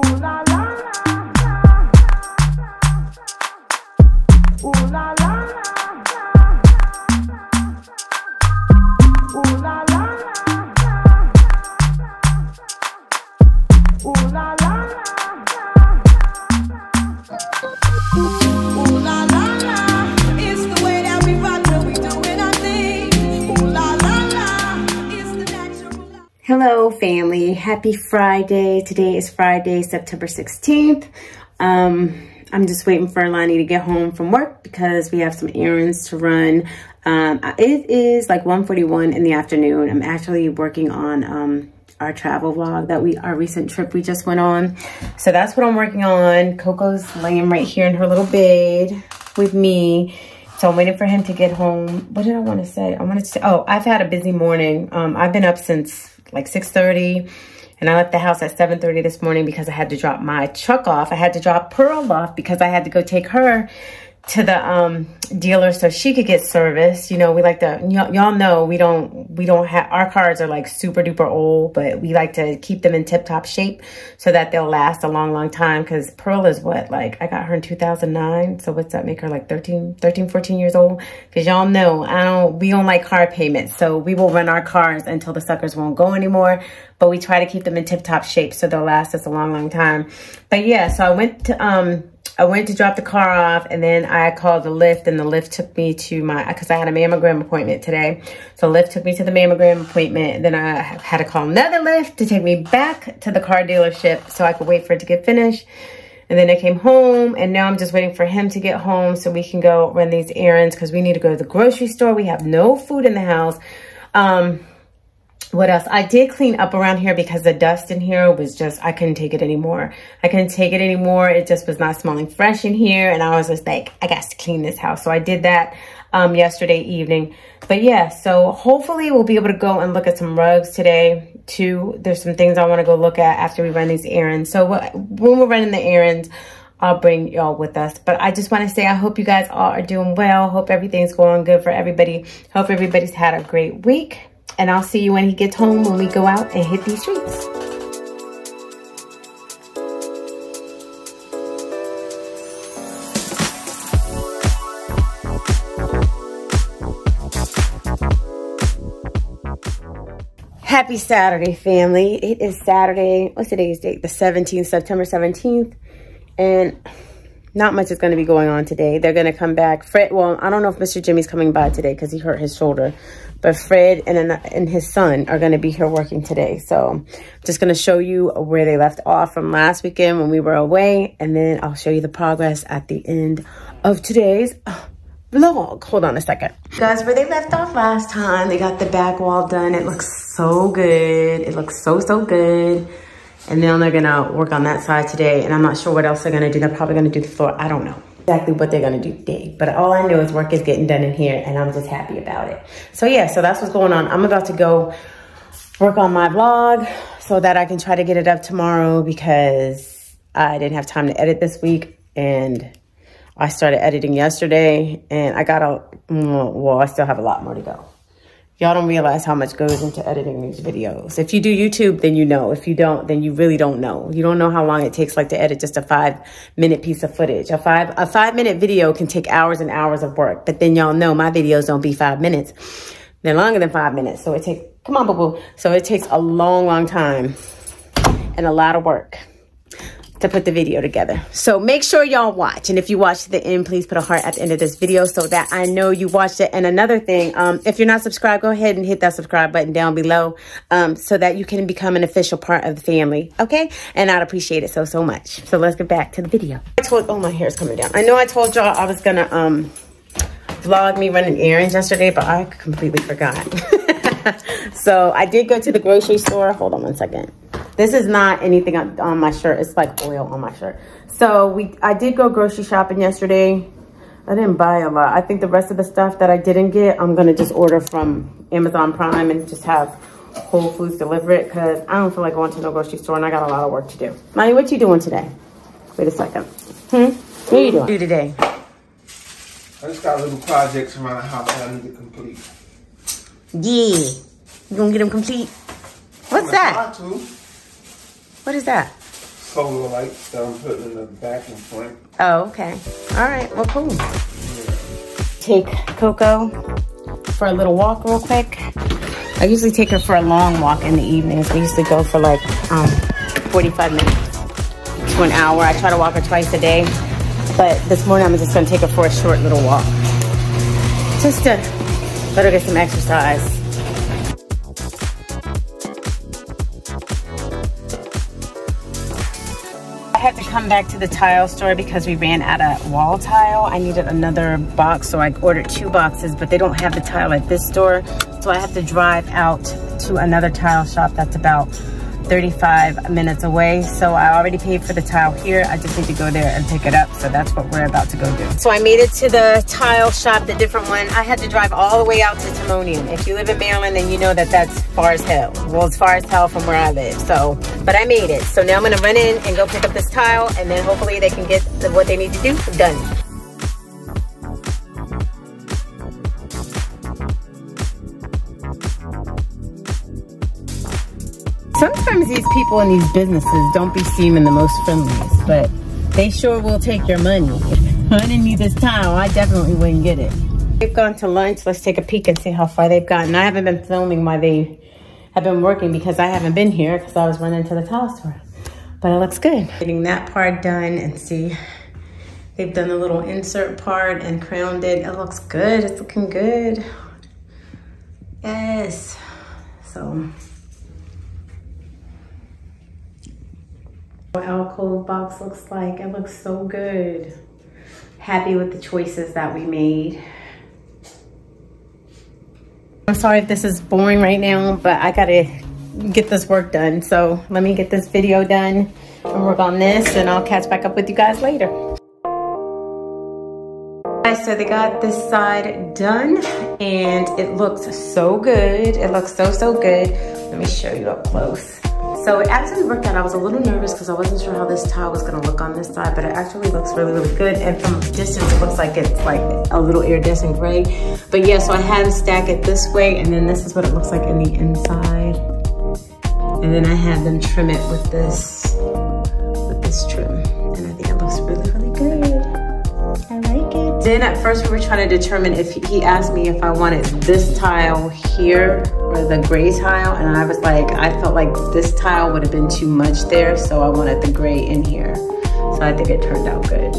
la la la la. Ooh la la. Hello, family. Happy Friday. Today is Friday, September 16th. Um, I'm just waiting for Lonnie to get home from work because we have some errands to run. Um, it is like 1.41 in the afternoon. I'm actually working on um, our travel vlog that we, our recent trip we just went on. So that's what I'm working on. Coco's laying right here in her little bed with me. So I'm waiting for him to get home. What did I want to say? I wanted to say, oh, I've had a busy morning. Um, I've been up since like 6.30 and I left the house at 7.30 this morning because I had to drop my truck off. I had to drop Pearl off because I had to go take her to the um, dealer so she could get service. You know, we like to, y'all know we don't, we don't have, our cars are like super duper old, but we like to keep them in tip top shape so that they'll last a long, long time. Cause Pearl is what, like I got her in 2009. So what's that make her like 13, 13, 14 years old? Cause y'all know I don't, we don't like car payments. So we will run our cars until the suckers won't go anymore. But we try to keep them in tip top shape so they'll last us a long, long time. But yeah, so I went to, um, I went to drop the car off and then I called the Lyft and the Lyft took me to my, because I had a mammogram appointment today. So Lyft took me to the mammogram appointment. And then I had to call another Lyft to take me back to the car dealership so I could wait for it to get finished. And then I came home and now I'm just waiting for him to get home so we can go run these errands because we need to go to the grocery store. We have no food in the house. Um, what else? I did clean up around here because the dust in here was just, I couldn't take it anymore. I couldn't take it anymore. It just was not smelling fresh in here. And I was just like, I got to clean this house. So I did that um, yesterday evening. But yeah, so hopefully we'll be able to go and look at some rugs today too. There's some things I want to go look at after we run these errands. So when we're running the errands, I'll bring y'all with us. But I just want to say I hope you guys all are doing well. Hope everything's going good for everybody. Hope everybody's had a great week. And I'll see you when he gets home when we go out and hit these streets. Happy Saturday, family. It is Saturday. What's today's date? The 17th, September 17th. And not much is going to be going on today. They're going to come back. Fred, well, I don't know if Mr. Jimmy's coming by today because he hurt his shoulder. But Fred and, and his son are going to be here working today. So I'm just going to show you where they left off from last weekend when we were away. And then I'll show you the progress at the end of today's uh, vlog. Hold on a second. Guys, where they left off last time, they got the back wall done. It looks so good. It looks so, so good. And then they're gonna work on that side today. And I'm not sure what else they're gonna do. They're probably gonna do the floor. I don't know exactly what they're gonna do today. But all I know is work is getting done in here and I'm just happy about it. So yeah, so that's what's going on. I'm about to go work on my vlog so that I can try to get it up tomorrow because I didn't have time to edit this week and I started editing yesterday and I got a, well, I still have a lot more to go. Y'all don't realize how much goes into editing these videos. If you do YouTube, then you know. If you don't, then you really don't know. You don't know how long it takes like to edit just a five minute piece of footage. A five, a five minute video can take hours and hours of work. But then y'all know my videos don't be five minutes. They're longer than five minutes. So it takes, come on, boo boo. So it takes a long, long time and a lot of work to put the video together. So make sure y'all watch. And if you watch to the end, please put a heart at the end of this video so that I know you watched it. And another thing, um, if you're not subscribed, go ahead and hit that subscribe button down below um, so that you can become an official part of the family. Okay? And I'd appreciate it so, so much. So let's get back to the video. I told, oh, my hair is coming down. I know I told y'all I was going to um, vlog me running errands yesterday, but I completely forgot. so I did go to the grocery store. Hold on one second. This is not anything on my shirt. It's like oil on my shirt. So we, I did go grocery shopping yesterday. I didn't buy a lot. I think the rest of the stuff that I didn't get, I'm going to just order from Amazon Prime and just have Whole Foods deliver it because I don't feel like going to no grocery store and I got a lot of work to do. Money, what you doing today? Wait a second. Hmm? What are you doing? Do today? I just got little projects around the house that I need to complete. Yeah. You gonna get them complete? What's that? What is that? solar lights that I'm putting in the back and front. Oh, okay. All right, well, cool. Take Coco for a little walk real quick. I usually take her for a long walk in the evenings. We used to go for like um, 45 minutes to an hour. I try to walk her twice a day. But this morning I'm just gonna take her for a short little walk. Just to let her get some exercise. Had to come back to the tile store because we ran out of wall tile. I needed another box, so I ordered two boxes, but they don't have the tile at this store. So I have to drive out to another tile shop that's about 35 minutes away. So I already paid for the tile here. I just need to go there and pick it up. So that's what we're about to go do. So I made it to the tile shop, the different one. I had to drive all the way out to Timonium. If you live in Maryland, then you know that that's far as hell. Well, it's far as hell from where I live. So, but I made it. So now I'm gonna run in and go pick up this tile and then hopefully they can get what they need to do done. Sometimes these people in these businesses don't be seeming the most friendliest, but they sure will take your money. If I didn't need this tile, I definitely wouldn't get it. They've gone to lunch. Let's take a peek and see how far they've gotten. I haven't been filming while they have been working because I haven't been here because I was running to the tile store. But it looks good. Getting that part done and see they've done the little insert part and crowned it. It looks good. It's looking good. Yes. So alcove box looks like. It looks so good. Happy with the choices that we made. I'm sorry if this is boring right now, but I gotta get this work done. So let me get this video done and work on this and I'll catch back up with you guys later. So they got this side done and it looks so good. It looks so, so good. Let me show you up close. So it actually worked out. I was a little nervous because I wasn't sure how this tile was gonna look on this side, but it actually looks really, really good. And from distance, it looks like it's like a little iridescent gray. But yeah, so I had to stack it this way, and then this is what it looks like in the inside. And then I had them trim it with this, Then at first we were trying to determine if he asked me if I wanted this tile here or the gray tile and I was like, I felt like this tile would have been too much there, so I wanted the gray in here. So I think it turned out good.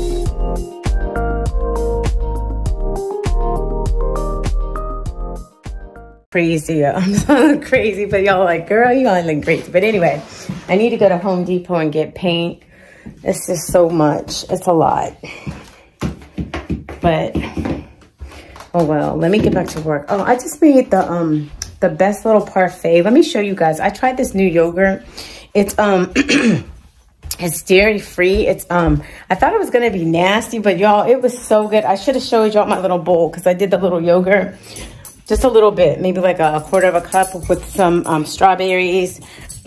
Crazy, I'm so crazy, but y'all like, girl, you all look crazy. But anyway, I need to go to Home Depot and get paint. It's just so much, it's a lot. But, oh well, let me get back to work. Oh, I just made the, um, the best little parfait. Let me show you guys. I tried this new yogurt. It's um it's dairy free. It's um I thought it was gonna be nasty, but y'all, it was so good. I should have showed y'all my little bowl because I did the little yogurt. Just a little bit, maybe like a quarter of a cup with some um, strawberries,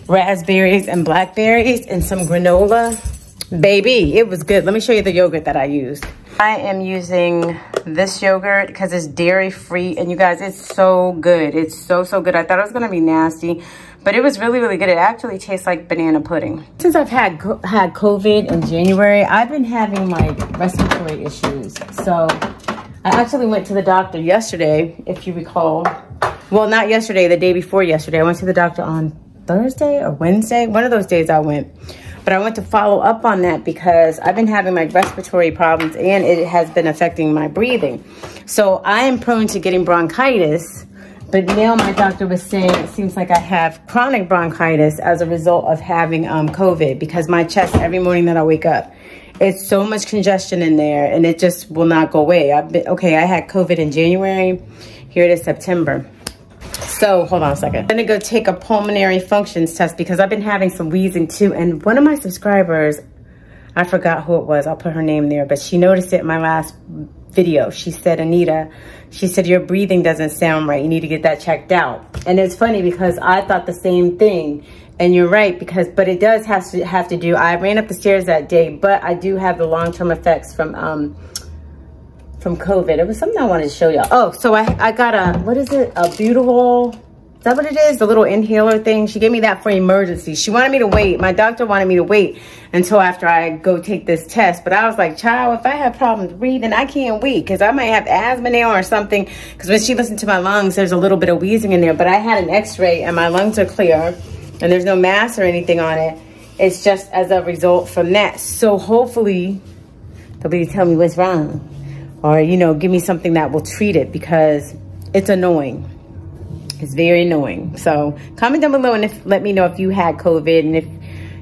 raspberries, and blackberries, and some granola. Baby, it was good. Let me show you the yogurt that I used. I am using this yogurt because it's dairy free and you guys, it's so good. It's so, so good. I thought it was gonna be nasty, but it was really, really good. It actually tastes like banana pudding. Since I've had, had COVID in January, I've been having like respiratory issues. So I actually went to the doctor yesterday, if you recall. Well, not yesterday, the day before yesterday. I went to the doctor on Thursday or Wednesday. One of those days I went. But I want to follow up on that because I've been having like respiratory problems and it has been affecting my breathing. So I am prone to getting bronchitis. But now my doctor was saying it seems like I have chronic bronchitis as a result of having um, COVID because my chest every morning that I wake up, it's so much congestion in there and it just will not go away. I've been, okay, I had COVID in January. Here it is September. So hold on a second. I'm gonna go take a pulmonary functions test because I've been having some wheezing too. And one of my subscribers, I forgot who it was. I'll put her name there, but she noticed it in my last video. She said, Anita, she said, your breathing doesn't sound right. You need to get that checked out. And it's funny because I thought the same thing. And you're right, because, but it does have to have to do, I ran up the stairs that day, but I do have the long-term effects from, um, from COVID. It was something I wanted to show y'all. Oh, so I, I got a, what is it? Albuterol, is that what it is? The little inhaler thing? She gave me that for emergency. She wanted me to wait. My doctor wanted me to wait until after I go take this test. But I was like, child, if I have problems breathing, I can't wait because I might have asthma now or something. Because when she listened to my lungs, there's a little bit of wheezing in there. But I had an x-ray and my lungs are clear and there's no mass or anything on it. It's just as a result from that. So hopefully they'll be tell me what's wrong or, you know, give me something that will treat it because it's annoying. It's very annoying. So comment down below and if, let me know if you had COVID and if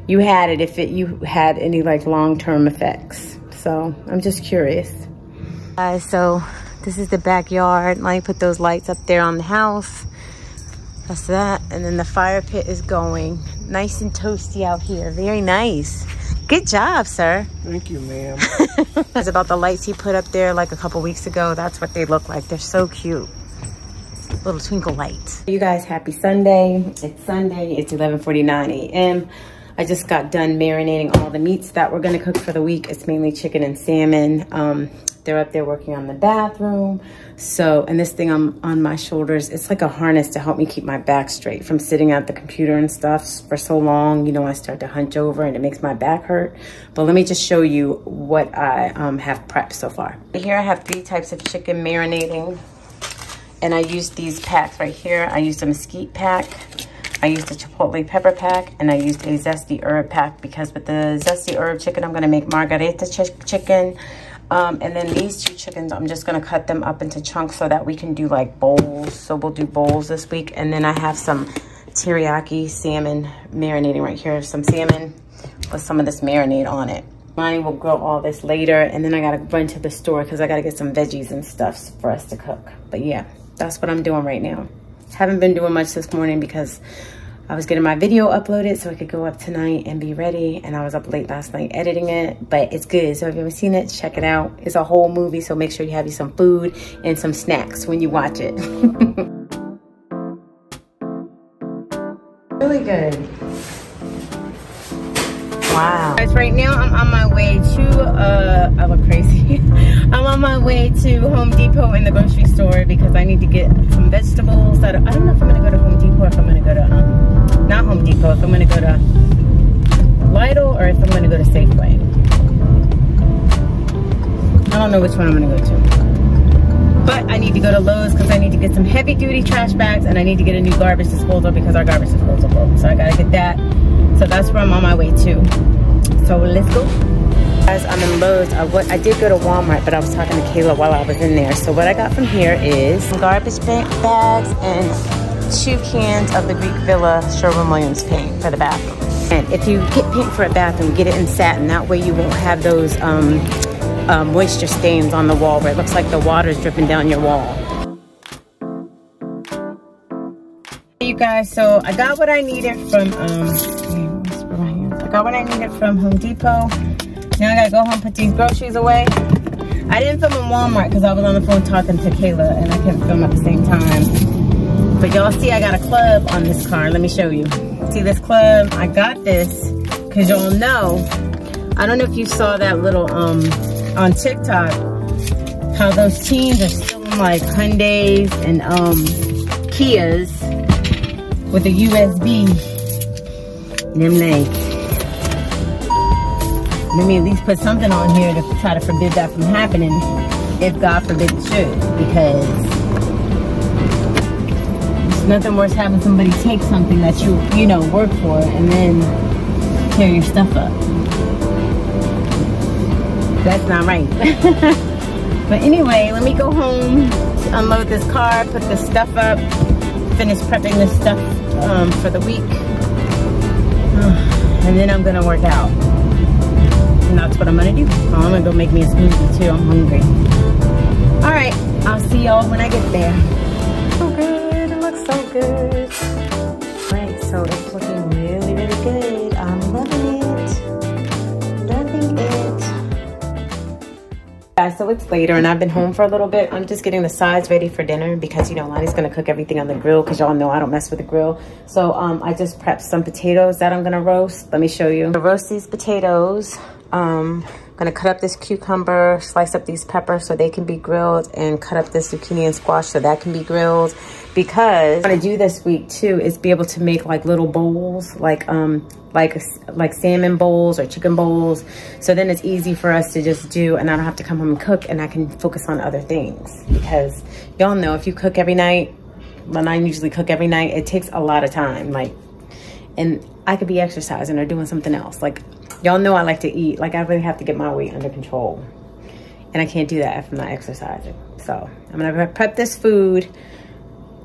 you had it, if it, you had any like long-term effects. So I'm just curious. Uh, so this is the backyard. Let me put those lights up there on the house. That's that. And then the fire pit is going. Nice and toasty out here. Very nice. Good job, sir. Thank you, ma'am. It's about the lights he put up there like a couple weeks ago. That's what they look like. They're so cute little twinkle lights. You guys, happy Sunday. It's Sunday, it's 11.49 a.m. I just got done marinating all the meats that we're gonna cook for the week. It's mainly chicken and salmon. Um, they're up there working on the bathroom. So, and this thing on, on my shoulders, it's like a harness to help me keep my back straight from sitting at the computer and stuff for so long. You know, I start to hunch over and it makes my back hurt. But let me just show you what I um, have prepped so far. Here I have three types of chicken marinating and I used these packs right here. I used a mesquite pack, I used a chipotle pepper pack, and I used a zesty herb pack because with the zesty herb chicken, I'm gonna make margarita ch chicken. Um, and then these two chickens, I'm just gonna cut them up into chunks so that we can do like bowls. So we'll do bowls this week. And then I have some teriyaki salmon marinating right here. Some salmon with some of this marinade on it. Lonnie will grill all this later. And then I gotta run to the store because I gotta get some veggies and stuff for us to cook. But yeah that's what I'm doing right now. Haven't been doing much this morning because I was getting my video uploaded so I could go up tonight and be ready. And I was up late last night editing it, but it's good. So if you haven't seen it, check it out. It's a whole movie, so make sure you have you some food and some snacks when you watch it. really good. Wow. Guys, right now I'm on my way to, uh, I look crazy. I'm on my way to Home Depot in the grocery store because I need to get some vegetables. That I don't know if I'm gonna go to Home Depot or if I'm gonna go to, um, not Home Depot, if I'm gonna go to Lidl or if I'm gonna go to Safeway. I don't know which one I'm gonna go to. But I need to go to Lowe's because I need to get some heavy duty trash bags and I need to get a new garbage disposal because our garbage disposal broke. So I gotta get that. So that's where I'm on my way to. So let's go. Guys, I'm in Lowe's. I, I did go to Walmart, but I was talking to Kayla while I was in there. So what I got from here is some garbage bags and two cans of the Greek Villa Sherwin-Williams paint for the bathroom. And if you get paint for a bathroom, get it in satin. That way you won't have those um, uh, moisture stains on the wall where it looks like the water is dripping down your wall. Hey You guys, so I got what I needed from um, I got what I needed from Home Depot. Now I gotta go home, put these groceries away. I didn't film in Walmart because I was on the phone talking to Kayla and I couldn't film at the same time. But y'all see I got a club on this car. Let me show you. See this club? I got this because y'all know. I don't know if you saw that little um on TikTok how those teens are stealing in like Hyundais and um Kias with a USB. Them legs. Let me at least put something on here to try to forbid that from happening if God forbid it should because it's nothing worse having somebody take something that you, you know, work for and then tear your stuff up. That's not right. but anyway, let me go home, unload this car, put this stuff up, finish prepping this stuff um, for the week. And then I'm gonna work out and that's what I'm gonna do. I'm gonna go make me a smoothie too. I'm hungry. All right, I'll see y'all when I get there. So good, it looks so good. All right, so Guys, so it's later and I've been home for a little bit. I'm just getting the sides ready for dinner because, you know, Lonnie's gonna cook everything on the grill because y'all know I don't mess with the grill. So um, I just prepped some potatoes that I'm gonna roast. Let me show you. I roast these potatoes Um, I'm gonna cut up this cucumber, slice up these peppers so they can be grilled, and cut up this zucchini and squash so that can be grilled. Because what I do this week too is be able to make like little bowls, like um, like like salmon bowls or chicken bowls. So then it's easy for us to just do, and I don't have to come home and cook, and I can focus on other things. Because y'all know if you cook every night, when I usually cook every night, it takes a lot of time. Like, and I could be exercising or doing something else. Like Y'all know I like to eat. Like I really have to get my weight under control. And I can't do that if I'm not exercising. So I'm gonna prep this food,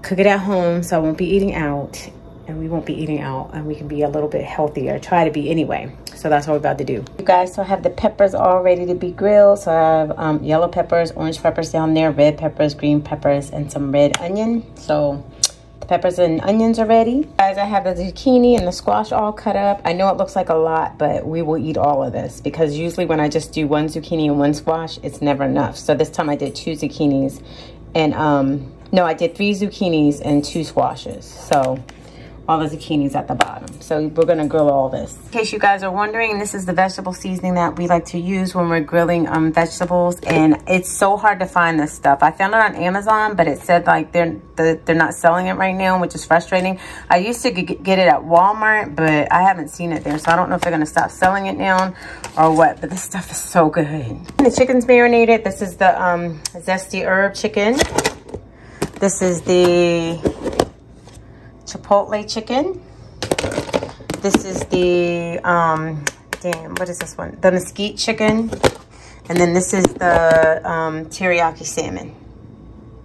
cook it at home so I won't be eating out and we won't be eating out and we can be a little bit healthier. Try to be anyway. So that's what we're about to do. You guys, so I have the peppers all ready to be grilled. So I have um, yellow peppers, orange peppers down there, red peppers, green peppers, and some red onion. So the peppers and onions are ready. Guys, I have the zucchini and the squash all cut up. I know it looks like a lot, but we will eat all of this because usually when I just do one zucchini and one squash, it's never enough. So this time I did two zucchinis and um, no, I did three zucchinis and two squashes. So all the zucchinis at the bottom. So we're gonna grill all this. In case you guys are wondering, this is the vegetable seasoning that we like to use when we're grilling um, vegetables. And it's so hard to find this stuff. I found it on Amazon, but it said like they're they're not selling it right now, which is frustrating. I used to get it at Walmart, but I haven't seen it there. So I don't know if they're gonna stop selling it now or what, but this stuff is so good. The chicken's marinated. This is the um, zesty herb chicken. This is the chipotle chicken. This is the, um, damn, what is this one? The mesquite chicken. And then this is the um, teriyaki salmon.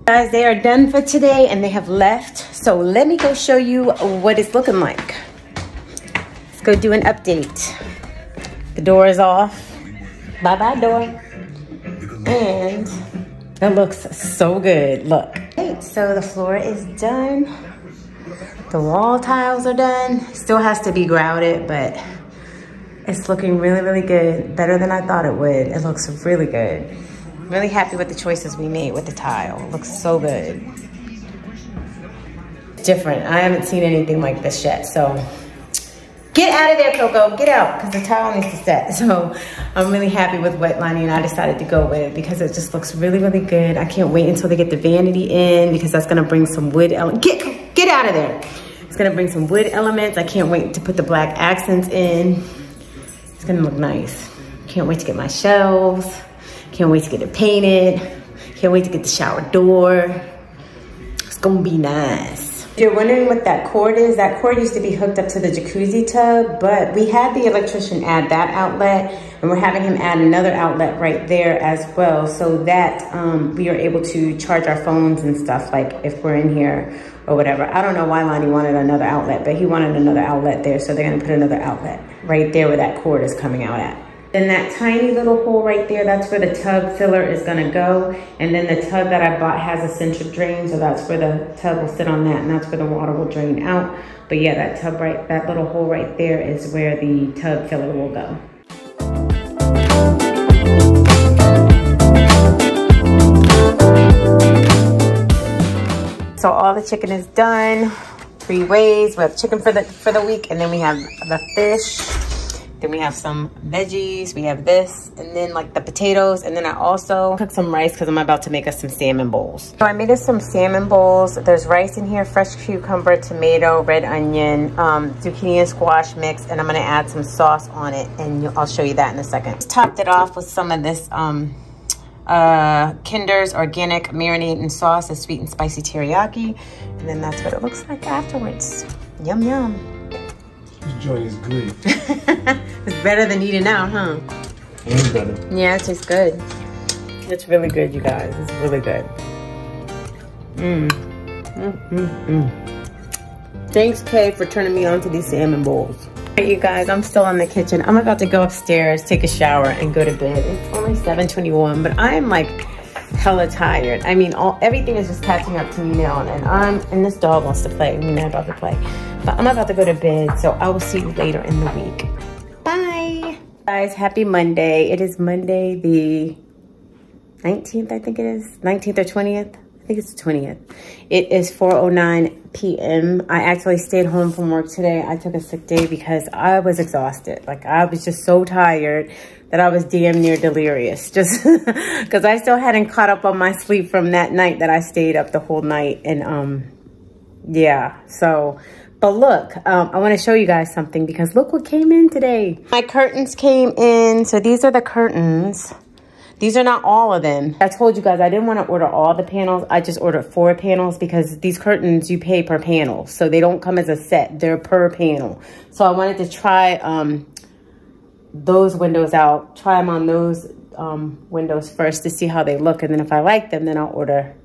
Guys, they are done for today and they have left. So let me go show you what it's looking like. Let's go do an update. The door is off. Bye-bye door. And it looks so good. Look. Okay, so the floor is done. The wall tiles are done. Still has to be grouted, but it's looking really, really good. Better than I thought it would. It looks really good. Really happy with the choices we made with the tile. It looks so good. Different. I haven't seen anything like this yet, so get out of there, Coco. Get out, because the tile needs to set. So I'm really happy with what and I decided to go with it because it just looks really, really good. I can't wait until they get the vanity in because that's gonna bring some wood. Get, get out of there. It's gonna bring some wood elements. I can't wait to put the black accents in. It's gonna look nice. Can't wait to get my shelves. Can't wait to get it painted. Can't wait to get the shower door. It's gonna be nice. If you're wondering what that cord is, that cord used to be hooked up to the jacuzzi tub, but we had the electrician add that outlet and we're having him add another outlet right there as well so that um, we are able to charge our phones and stuff like if we're in here or whatever. I don't know why Lonnie wanted another outlet, but he wanted another outlet there. So they're gonna put another outlet right there where that cord is coming out at. Then that tiny little hole right there, that's where the tub filler is gonna go. And then the tub that I bought has a central drain, so that's where the tub will sit on that and that's where the water will drain out. But yeah, that tub right, that little hole right there is where the tub filler will go. So all the chicken is done. Three ways. We have chicken for the for the week, and then we have the fish. Then we have some veggies. We have this, and then like the potatoes. And then I also cooked some rice because I'm about to make us some salmon bowls. So I made us some salmon bowls. There's rice in here, fresh cucumber, tomato, red onion, um, zucchini and squash mix, and I'm gonna add some sauce on it, and I'll show you that in a second. Just topped it off with some of this um, uh, Kinder's Organic Marinating Sauce, a sweet and spicy teriyaki. And then that's what it looks like afterwards. Yum, yum. This joint is good. it's better than eating out, huh? It's better. Yeah, it tastes good. It's really good, you guys. It's really good. Mmm. Mmm, mmm, mmm. Thanks, Kay, for turning me on to these salmon bowls. Right, you guys, I'm still in the kitchen. I'm about to go upstairs, take a shower, and go to bed. It's only 7.21, but I'm like hella tired. I mean, all everything is just catching up to me now, and I'm and this dog wants to play. We're not about to play, but I'm about to go to bed. So I will see you later in the week. Bye, guys. Happy Monday. It is Monday the 19th, I think it is 19th or 20th. I think it's the 20th. It is 4.09 p.m. I actually stayed home from work today. I took a sick day because I was exhausted. Like I was just so tired that I was damn near delirious. Just because I still hadn't caught up on my sleep from that night that I stayed up the whole night. And um, yeah, so... But look, um, I want to show you guys something because look what came in today. My curtains came in. So these are the curtains. These are not all of them. I told you guys I didn't want to order all the panels. I just ordered four panels because these curtains you pay per panel. So they don't come as a set. They're per panel. So I wanted to try um, those windows out. Try them on those um, windows first to see how they look. And then if I like them, then I'll order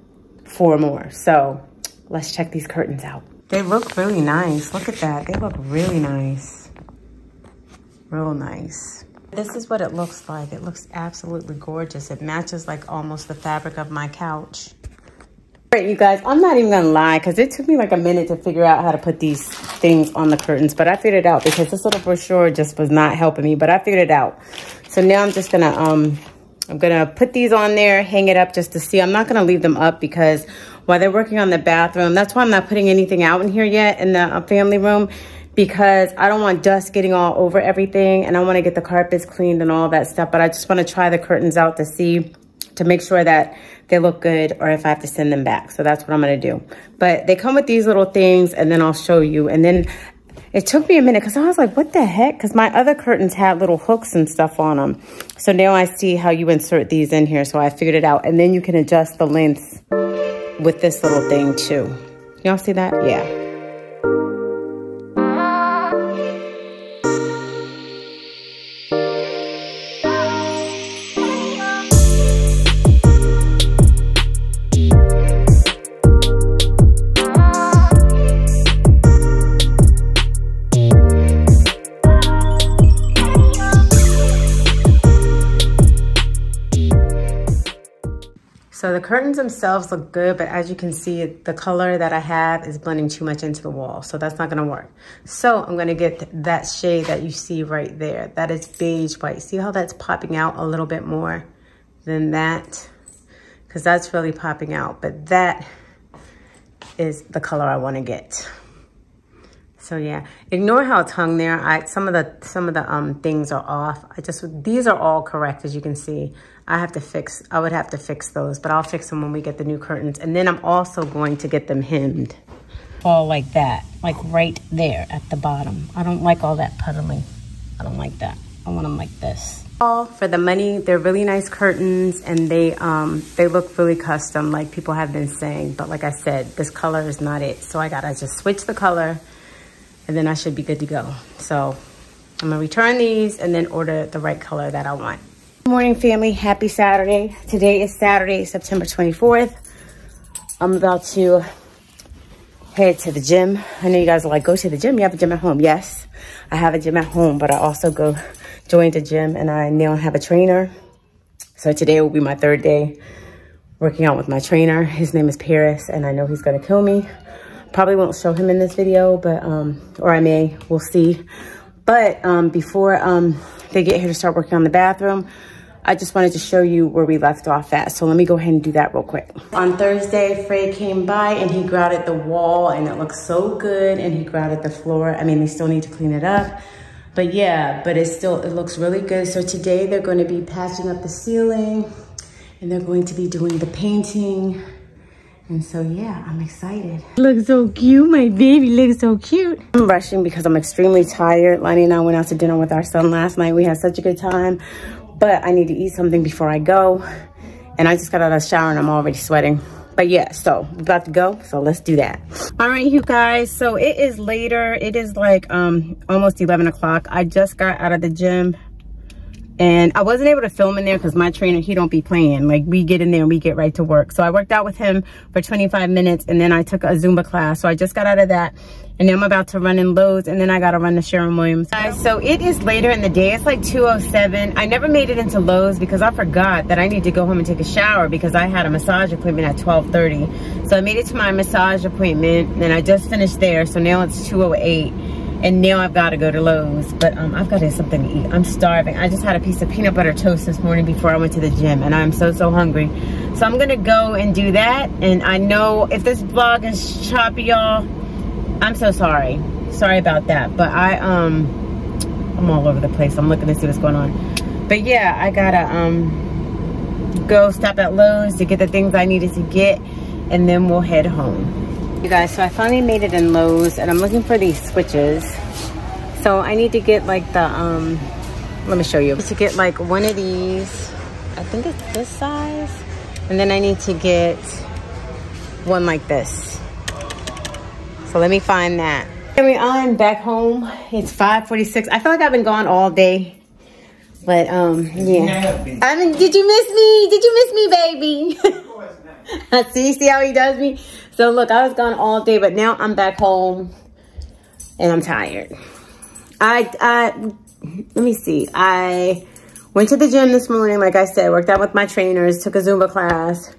four more. So let's check these curtains out. They look really nice. Look at that. They look really nice. Real nice. This is what it looks like. It looks absolutely gorgeous. It matches like almost the fabric of my couch. All right, you guys, I'm not even gonna lie because it took me like a minute to figure out how to put these things on the curtains, but I figured it out because this little brochure just was not helping me, but I figured it out. So now I'm just gonna, um, I'm gonna put these on there, hang it up just to see. I'm not gonna leave them up because while they're working on the bathroom, that's why I'm not putting anything out in here yet in the uh, family room because I don't want dust getting all over everything and I want to get the carpets cleaned and all that stuff. But I just want to try the curtains out to see, to make sure that they look good or if I have to send them back. So that's what I'm going to do. But they come with these little things and then I'll show you. And then it took me a minute because I was like, what the heck? Because my other curtains had little hooks and stuff on them. So now I see how you insert these in here. So I figured it out. And then you can adjust the lengths with this little thing too. Y'all see that? Yeah. So the curtains themselves look good, but as you can see, the color that I have is blending too much into the wall. So that's not gonna work. So I'm gonna get that shade that you see right there. That is beige white. See how that's popping out a little bit more than that? Because that's really popping out, but that is the color I wanna get. So yeah, ignore how it's hung there. I some of the some of the um things are off. I just these are all correct as you can see. I have to fix, I would have to fix those, but I'll fix them when we get the new curtains. And then I'm also going to get them hemmed. All like that, like right there at the bottom. I don't like all that puddling. I don't like that. I want them like this. All for the money, they're really nice curtains and they um they look really custom like people have been saying. But like I said, this color is not it. So I gotta just switch the color and then I should be good to go. So I'm gonna return these and then order the right color that I want. Morning family, happy Saturday. Today is Saturday, September 24th. I'm about to head to the gym. I know you guys are like, go to the gym, you have a gym at home. Yes, I have a gym at home, but I also go join the gym and I now have a trainer. So today will be my third day working out with my trainer. His name is Paris and I know he's gonna kill me. Probably won't show him in this video, but, um, or I may, we'll see. But um, before um, they get here to start working on the bathroom, I just wanted to show you where we left off at. So let me go ahead and do that real quick. On Thursday, Frey came by and he grouted the wall and it looks so good and he grouted the floor. I mean, they still need to clean it up. But yeah, but it still, it looks really good. So today they're going to be patching up the ceiling and they're going to be doing the painting. And so yeah, I'm excited. Looks so cute, my baby looks so cute. I'm rushing because I'm extremely tired. Lonnie and I went out to dinner with our son last night. We had such a good time but I need to eat something before I go. And I just got out of the shower and I'm already sweating. But yeah, so about to go, so let's do that. All right, you guys, so it is later. It is like um almost 11 o'clock. I just got out of the gym and I wasn't able to film in there because my trainer, he don't be playing. Like we get in there and we get right to work. So I worked out with him for 25 minutes and then I took a Zumba class. So I just got out of that and then I'm about to run in Lowe's and then I got to run to Sherwin-Williams. So it is later in the day. It's like 2.07. I never made it into Lowe's because I forgot that I need to go home and take a shower because I had a massage appointment at 12.30. So I made it to my massage appointment and I just finished there. So now it's 2.08 and now I've got to go to Lowe's. But um, I've got to have something to eat. I'm starving. I just had a piece of peanut butter toast this morning before I went to the gym, and I'm so, so hungry. So I'm gonna go and do that. And I know if this vlog is choppy, y'all, I'm so sorry. Sorry about that. But I, um, I'm all over the place. I'm looking to see what's going on. But yeah, I gotta um, go stop at Lowe's to get the things I needed to get, and then we'll head home. You guys, so I finally made it in Lowe's and I'm looking for these switches. So I need to get like the, um, let me show you. To get like one of these, I think it's this size. And then I need to get one like this. So let me find that. Here I'm back home. It's 5.46. I feel like I've been gone all day. But um, yeah. I mean, did you miss me? Did you miss me, baby? see, see how he does me? So look, I was gone all day, but now I'm back home and I'm tired. I, I, let me see. I went to the gym this morning, like I said, worked out with my trainers, took a Zumba class.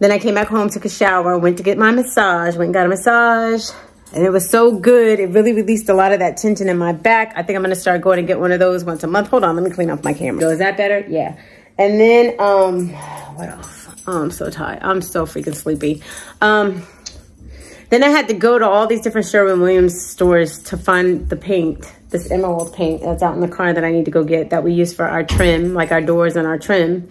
Then I came back home, took a shower, went to get my massage, went and got a massage. And it was so good. It really released a lot of that tension in my back. I think I'm going to start going and get one of those once a month. Hold on, let me clean up my camera. So is that better? Yeah. And then, um, what else? Oh, I'm so tired. I'm so freaking sleepy. Um, then I had to go to all these different Sherwin-Williams stores to find the paint, this emerald paint that's out in the car that I need to go get that we use for our trim, like our doors and our trim.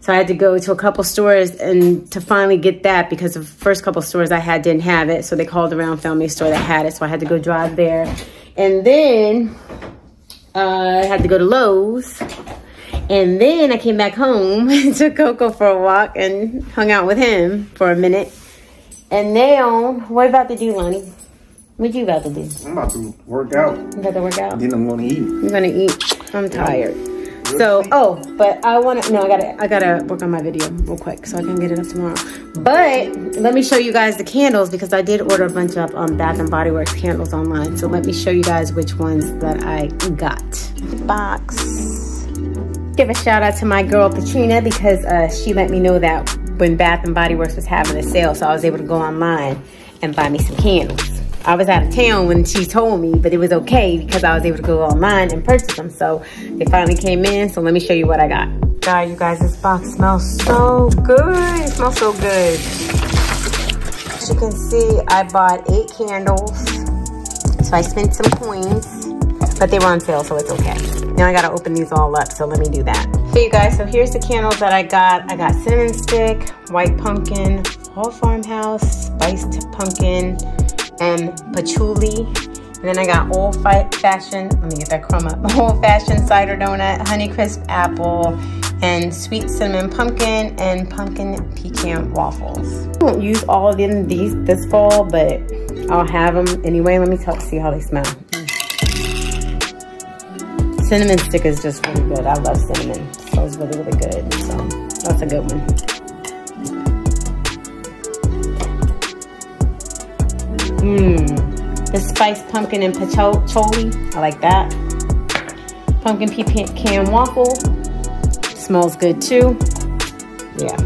So I had to go to a couple stores and to finally get that because the first couple stores I had didn't have it. So they called around, found me a store that had it. So I had to go drive there. And then uh, I had to go to Lowe's and then I came back home and took Coco for a walk and hung out with him for a minute. And now, what about to do, Lonnie? What you about to do? I'm about to work out. You about to work out? Then I'm gonna eat. You're gonna eat. I'm tired. So, oh, but I want to, no, I gotta, I gotta work on my video real quick so I can get it up tomorrow. But let me show you guys the candles because I did order a bunch of um, Bath and Body Works candles online. So let me show you guys which ones that I got. Box give a shout out to my girl Katrina because uh, she let me know that when Bath and Body Works was having a sale, so I was able to go online and buy me some candles. I was out of town when she told me, but it was okay because I was able to go online and purchase them. So they finally came in, so let me show you what I got. God, you guys, this box smells so good. It smells so good. As you can see, I bought eight candles. So I spent some coins, but they were on sale, so it's okay. Now I gotta open these all up, so let me do that. Hey you guys, so here's the candles that I got. I got cinnamon stick, white pumpkin, whole farmhouse, spiced pumpkin, and patchouli. And then I got old fashioned, let me get that crumb up, old fashioned cider donut, honey crisp apple, and sweet cinnamon pumpkin, and pumpkin pecan waffles. I won't use all of them these this fall, but I'll have them anyway. Let me talk, see how they smell cinnamon stick is just really good. I love cinnamon. So it's really, really good. So that's a good one. Mmm. The spiced pumpkin and patchouli. I like that. Pumpkin pecan waffle. Smells good too. Yeah.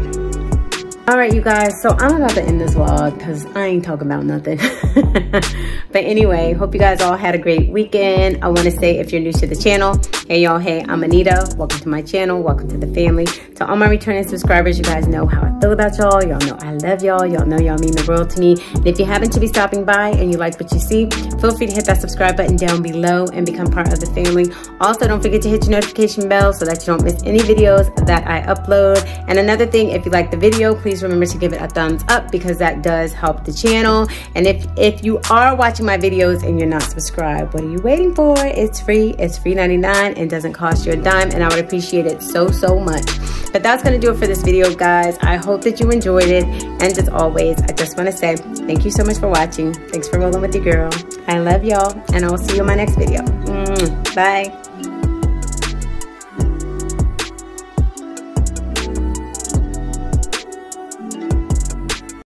All right, you guys, so I'm about to end this vlog because I ain't talking about nothing. but anyway, hope you guys all had a great weekend. I want to say if you're new to the channel, hey y'all, hey, I'm Anita. Welcome to my channel. Welcome to the family. To all my returning subscribers, you guys know how I feel about y'all. Y'all know I love y'all. Y'all know y'all mean the world to me. And if you happen to be stopping by and you like what you see, feel free to hit that subscribe button down below and become part of the family. Also, don't forget to hit your notification bell so that you don't miss any videos that I upload. And another thing, if you like the video, please remember to give it a thumbs up because that does help the channel. And if, if you are watching my videos and you're not subscribed, what are you waiting for? It's free. It's free 99 and doesn't cost you a dime. And I would appreciate it so, so much. But that's going to do it for this video, guys. I hope that you enjoyed it. And as always, I just want to say thank you so much for watching. Thanks for rolling with your girl. I love y'all. And I will see you in my next video. Mm, bye.